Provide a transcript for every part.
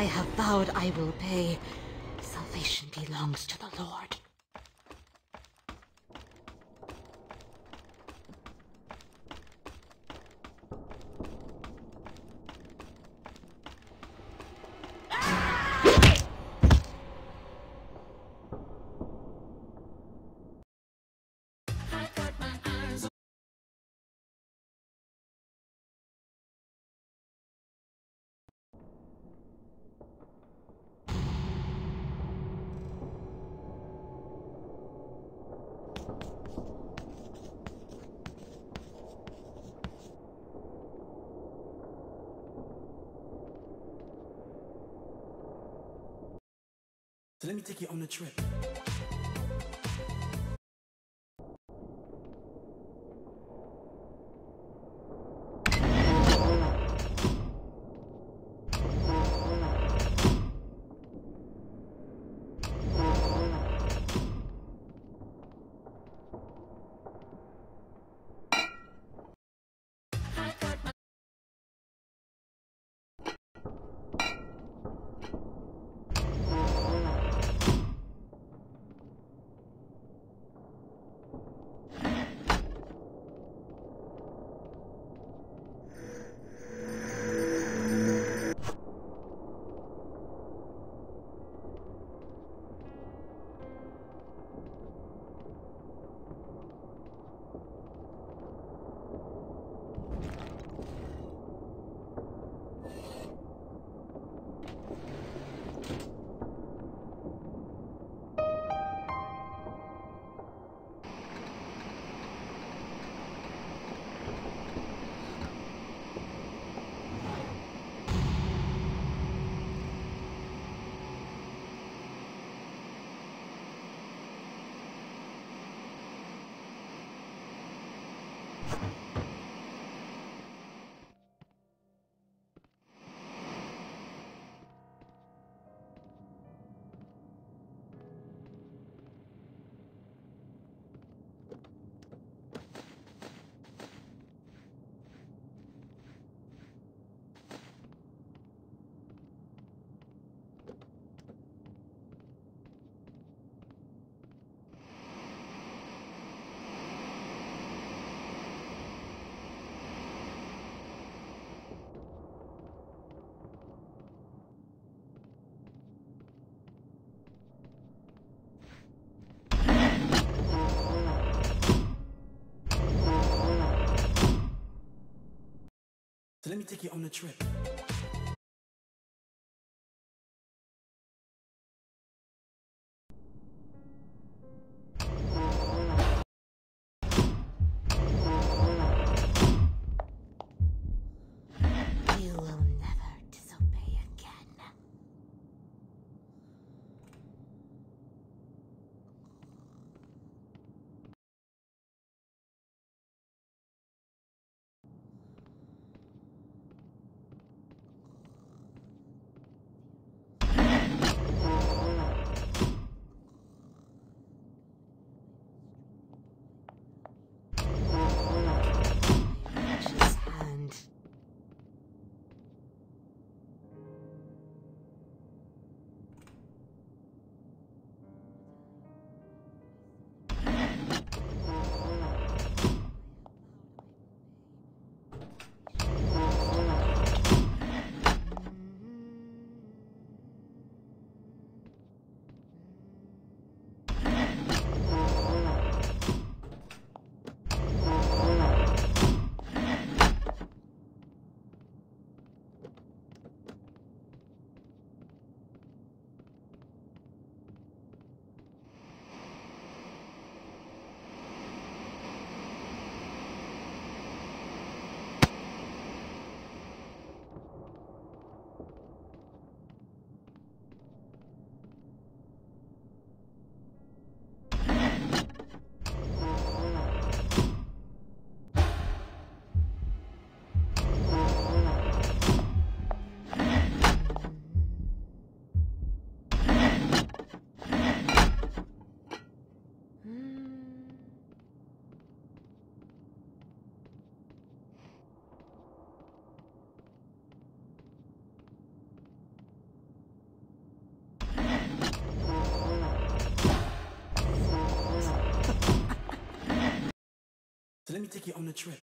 I have vowed I will pay. Salvation belongs to the Lord. Let me take you on a trip. Let me take you on a trip. So let me take you on a trip.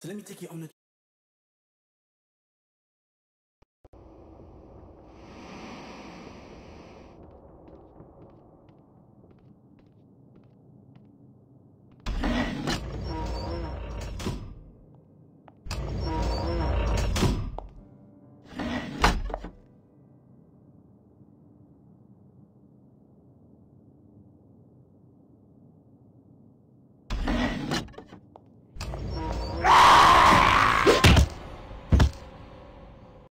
So let me take you on a